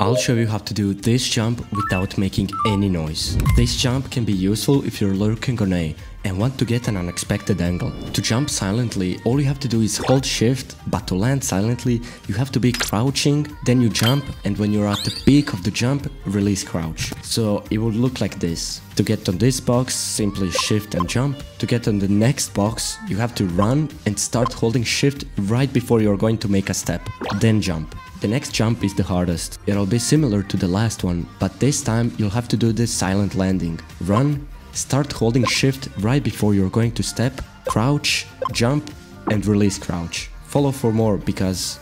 I'll show you how to do this jump without making any noise. This jump can be useful if you're lurking on A and want to get an unexpected angle. To jump silently, all you have to do is hold shift, but to land silently, you have to be crouching, then you jump, and when you're at the peak of the jump, release crouch. So it would look like this. To get on this box, simply shift and jump. To get on the next box, you have to run and start holding shift right before you're going to make a step, then jump. The next jump is the hardest. It'll be similar to the last one, but this time you'll have to do the silent landing. Run, start holding shift right before you're going to step, crouch, jump and release crouch. Follow for more because